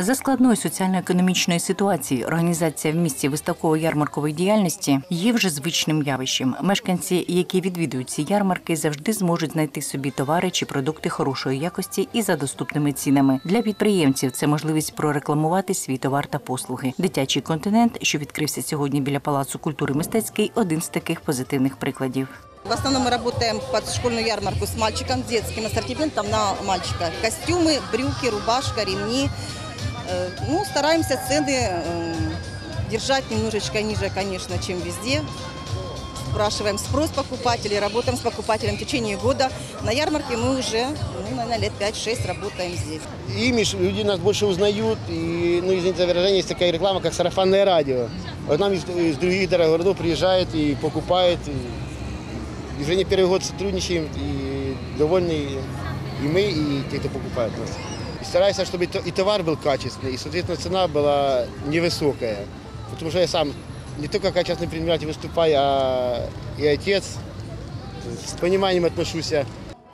За складної соціально-економічної ситуації організація в місті виставково-ярмаркової діяльності є вже звичним явищем. Мешканці, які відвідують ці ярмарки, завжди зможуть знайти собі товари чи продукти хорошої якості і за доступними цінами. Для підприємців це можливість прорекламувати свій товар та послуги. Дитячий континент, що відкрився сьогодні біля Палацу культури мистецький, один з таких позитивних прикладів. В основном мы работаем под ярмарку с мальчиком, с детским ассортиментом на мальчика. Костюмы, брюки, рубашка, ремни. Э, Ну, стараемся цены э, держать немножечко ниже, конечно, чем везде. Спрашиваем спрос покупателей, работаем с покупателем в течение года. На ярмарке мы уже, ну, наверное, лет 5-6 работаем здесь. имидж, люди нас больше узнают. И, ну, извините за выражение, есть такая реклама, как сарафанное радио. Вот нам из, из других городов приезжают и покупают. И, уже не первый год сотрудничаем, и довольны и мы, и те, кто покупает нас. И стараемся, чтобы и то- и товар был качественный, и, соответственно, цена была невысокая. Потому что я сам не только как частный предприниматель выступаю, а и отец. С пониманием отношусь.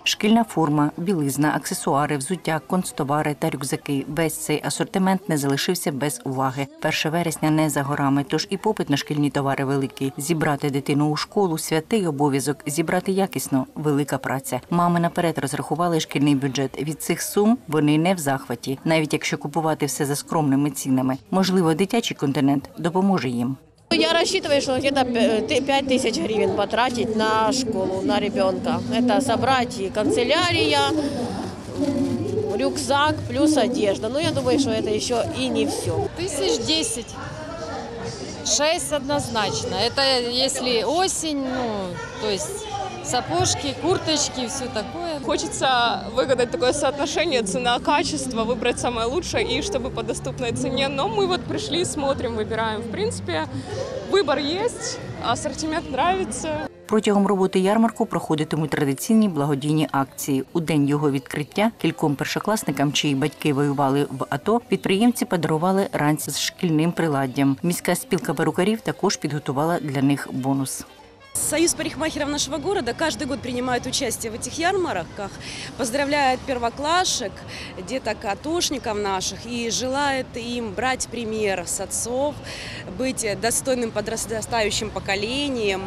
Шкільна форма, білизна, аксесуари, взуття, концтовари та рюкзаки. Весь цей асортимент не залишився без уваги. 1 вересня не за горами, тож і попит на шкільні товари великий. Зібрати дитину у школу святий обов'язок, зібрати якісно велика праця. Мами наперед розрахували шкільний бюджет. Від цих сум вони не в захваті, навіть якщо купувати все за скромними цінами. Можливо, дитячий континент допоможе їм. Я рассчитываю, что где-то 5 тысяч гривен потратить на школу, на ребенка. Это собрать и канцелярия, м, рюкзак плюс одежда. Но я думаю, что это еще и не все. Тысяч десять. Шесть однозначно. Это если осень, ну, то есть сапожки, курточки, все такое. Хочется выгадать такое соотношение цена-качество, выбрать самое лучшее и чтобы по доступной цене. Но мы вот пришли, смотрим, выбираем. В принципе, выбор есть, ассортимент нравится. Протягом роботи ярмарку проходитимуть традиційні благодійні акції. У день його відкриття кільком першокласникам, чиї батьки воювали в АТО, підприємці подарували ранці з шкільним приладдям. Міська спілка перукарів також підготувала для них бонус. Союз парикмахеров нашего города каждый год принимает участие в этих ярмарках, поздравляет первоклашек, деток атошников наших и желает им брать пример с отцов, быть достойным подрастающим поколением,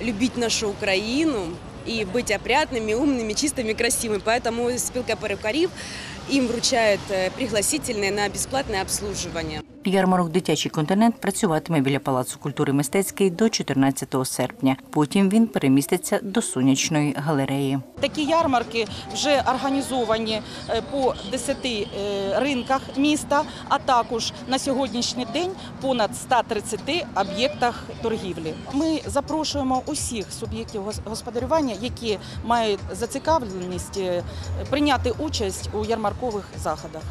любить нашу Украину и быть опрятными, умными, чистыми, красивыми. Поэтому спилка перукарів им вручает э, пригласительные на бесплатное обслуживание. Ярмарок Дитячий континент працюватиме біля Палацу культури мистецький до 14 серпня. Потім він переміститься до сонячної галереї. Такі ярмарки вже організовані е, по 10 е, ринках міста, а також на сьогоднішній день понад 130 об'єктах торгівлі. Ми запрошуємо усіх суб'єктів господарювання, які мають зацікавленість е, прийняти участь у ярмаркових заходах.